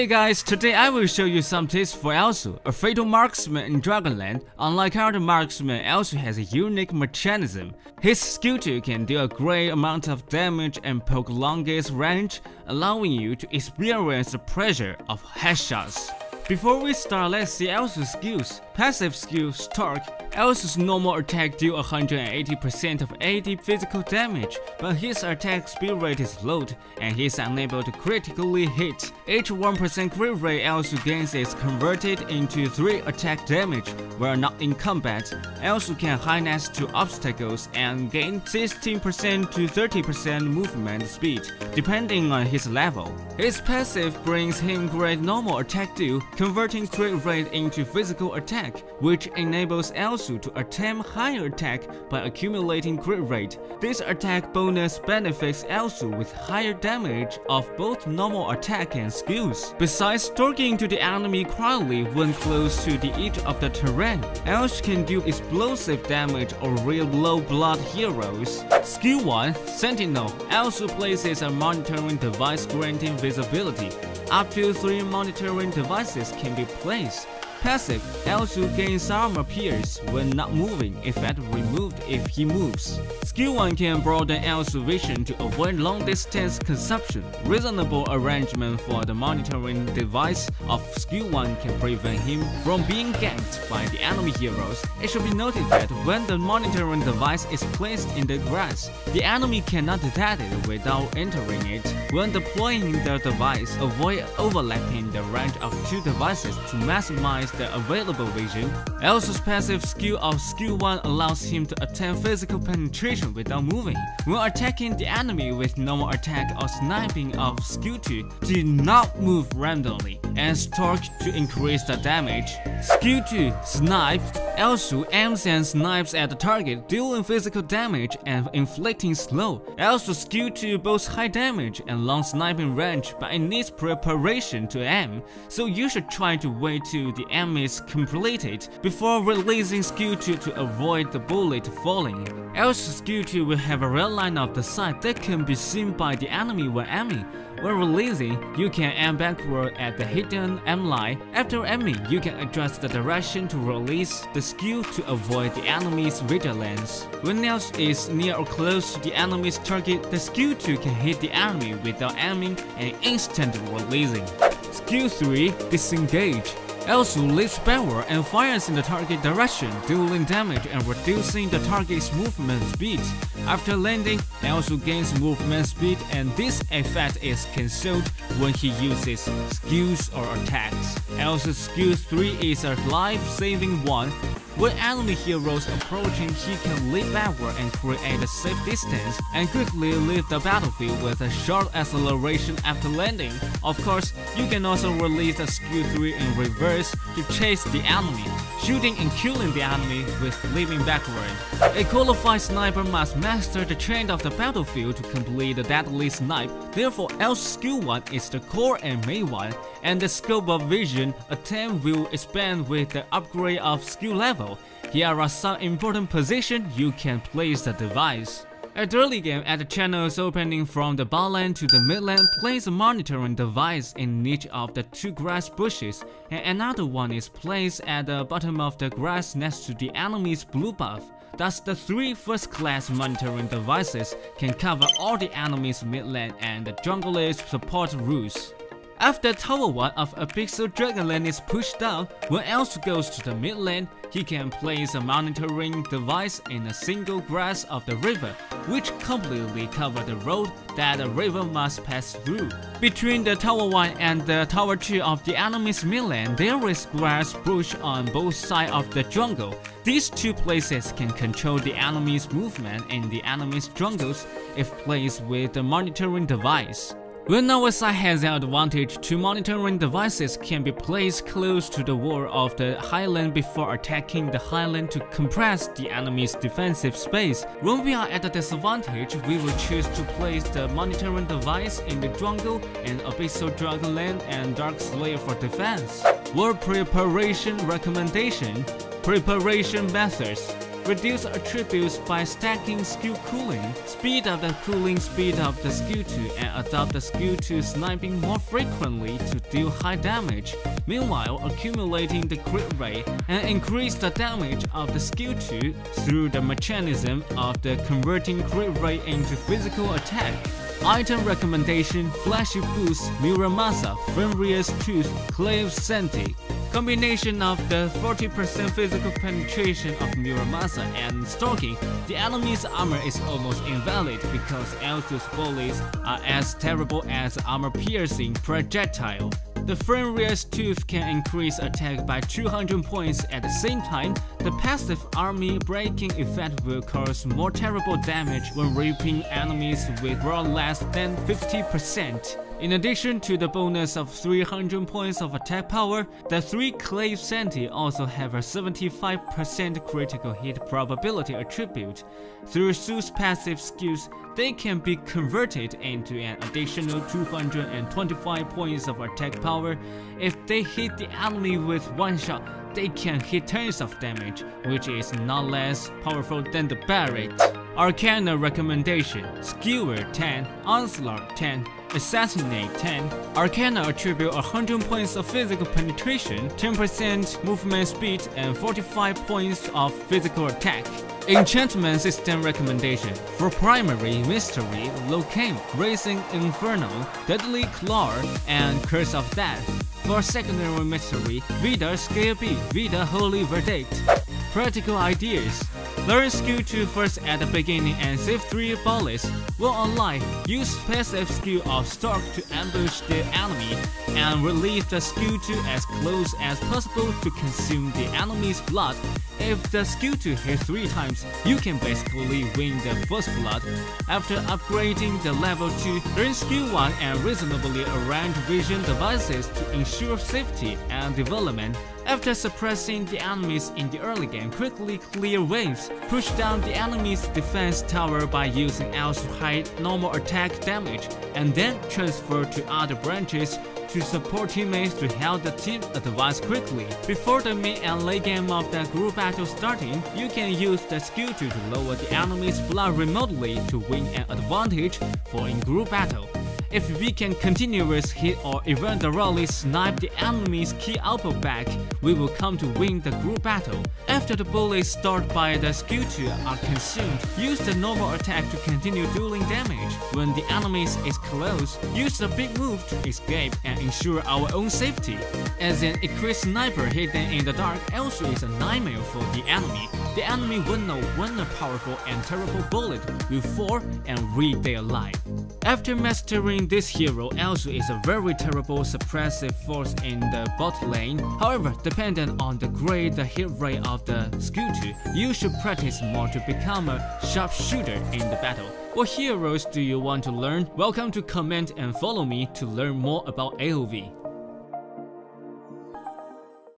Hey guys, today I will show you some tips for Elsu, a fatal marksman in Dragonland. Unlike other marksmen, Elsu has a unique mechanism. His skill 2 can deal a great amount of damage and poke longest range, allowing you to experience the pressure of headshots. Before we start, let's see Elsu's skills. Passive skill Stalk. Elsu's normal attack deal 180% of AD physical damage, but his attack speed rate is low and he is unable to critically hit. Each 1% crit rate Elsu gains is converted into 3 attack damage where not in combat. Elsu can harness to obstacles and gain 16% to 30% movement speed, depending on his level. His passive brings him great normal attack deal, converting crit rate into physical attack, which enables Elsu to attempt higher attack by accumulating crit rate. This attack bonus benefits Elsu with higher damage of both normal attack and skills. Besides stalking to the enemy quietly when close to the edge of the terrain, Elsu can do explosive damage or real low blood heroes. Skill 1 Sentinel Elsu places a monitoring device granting visibility. Up to 3 monitoring devices can be placed. Passive, Elsu gains armor pierce when not moving, effect removed if he moves. Skill 1 can broaden Elsu vision to avoid long distance consumption. Reasonable arrangement for the monitoring device of Skill 1 can prevent him from being ganked by the enemy heroes. It should be noted that when the monitoring device is placed in the grass, the enemy cannot detect it without entering it. When deploying the device, avoid overlapping the range of two devices to maximize the available vision. Elsu's passive skill of skill 1 allows him to attempt physical penetration without moving. When attacking the enemy with normal attack or sniping of skill 2, do not move randomly and stalk to increase the damage. Skill 2 Snipe Elsu aims and snipes at the target, dealing physical damage and inflicting slow. Elsu's skill 2 boasts high damage and long sniping range, but it needs preparation to aim, so you should try to wait till the aim is completed before releasing skill 2 to avoid the bullet falling. Elsu's skill 2 will have a red line of the sight that can be seen by the enemy when aiming. When releasing, you can aim backward at the hidden aim line. After aiming, you can adjust the direction to release the skill to avoid the enemy's vigilance. When Nels is near or close to the enemy's target, the skill 2 can hit the enemy without aiming and instantly releasing. Skill 3 Disengage Elsu leaps backward and fires in the target direction, dealing damage and reducing the target's movement speed. After landing, Elsu gains movement speed and this effect is cancelled when he uses skills or attacks. Elsu's skill 3 is a life-saving one. When enemy heroes approaching, he can leap backward and create a safe distance and quickly leave the battlefield with a short acceleration after landing. Of course, you can also release a skill 3 in reverse to chase the enemy, shooting and killing the enemy with leaping backward. A qualified sniper must master the trend of the battlefield to complete the deadly snipe, therefore El's skill 1 is the core and main one, and the scope of vision attempt will expand with the upgrade of skill level. Here are some important positions you can place the device. At early game, at the channels opening from the bottom to the mid lane, place a monitoring device in each of the two grass bushes, and another one is placed at the bottom of the grass next to the enemy's blue buff. Thus, the three first-class monitoring devices can cover all the enemy's mid lane and the jungler's support routes. After Tower 1 of Abyssal Dragonland is pushed down, when Elsu goes to the mid lane, he can place a monitoring device in a single grass of the river, which completely cover the road that the river must pass through. Between the Tower 1 and the Tower 2 of the enemy's mid lane, there is grass bush on both sides of the jungle. These two places can control the enemy's movement in the enemy's jungles if placed with the monitoring device. When our side has an advantage, two monitoring devices can be placed close to the wall of the highland before attacking the highland to compress the enemy's defensive space. When we are at a disadvantage, we will choose to place the monitoring device in the jungle and Abyssal Dragonland and Dark Slayer for defense. War preparation recommendation Preparation methods reduce attributes by stacking skill cooling, speed up the cooling speed of the skill 2 and adopt the skill 2 sniping more frequently to deal high damage, meanwhile accumulating the crit rate and increase the damage of the skill 2 through the mechanism of the converting crit rate into physical attack. Item recommendation Flashy Boost Muramasa Fenrir's Tooth Claves Sancti Combination of the 40% physical penetration of Muramasa and stalking, the enemy's armor is almost invalid because Elsu's bullies are as terrible as armor-piercing projectile. The Fenrir's Tooth can increase attack by 200 points at the same time. The passive army breaking effect will cause more terrible damage when raping enemies with raw less than 50%. In addition to the bonus of 300 points of attack power, the 3 Claves Sancti also have a 75% critical hit probability attribute. Through Su's passive skills, they can be converted into an additional 225 points of attack power. If they hit the enemy with one shot, they can hit tons of damage, which is not less powerful than the Barrett. Arcana recommendation Skewer 10, Onslaught 10, Assassinate 10, Arcana attribute 100 points of physical penetration, 10% movement speed, and 45 points of physical attack. Enchantment system recommendation for primary mystery, Lokheim, Racing Inferno, Deadly Claw, and Curse of Death. For secondary mystery, Veda Scale B, Veda Holy Verdict. Practical ideas Learn skill 2 first at the beginning and save 3 bullets. While online, use passive skill of Stalk to ambush the enemy and release the skill 2 as close as possible to consume the enemy's blood. If the skill 2 hits 3 times, you can basically win the first blood. After upgrading the level 2, learn skill 1 and reasonably arrange vision devices to ensure safety and development. After suppressing the enemies in the early game, quickly clear waves, push down the enemy's defense tower by using L's high normal attack damage, and then transfer to other branches to support teammates to help the team advance quickly. Before the mid and late game of the group battle starting, you can use the skill to lower the enemy's blood remotely to win an advantage for in group battle. If we can continuous hit or eventually snipe the enemy's key output back, we will come to win the group battle. After the bullets start by the skill 2 are consumed, use the normal attack to continue dealing damage. When the enemy is close, use the big move to escape and ensure our own safety. As an equipped sniper hidden in the dark also is a nightmare for the enemy. The enemy will know when a powerful and terrible bullet will fall and read their life. After mastering this hero, Elsu is a very terrible suppressive force in the bot lane. However, dependent on the grade the hit rate of the 2, you should practice more to become a sharpshooter in the battle. What heroes do you want to learn? Welcome to comment and follow me to learn more about AOV.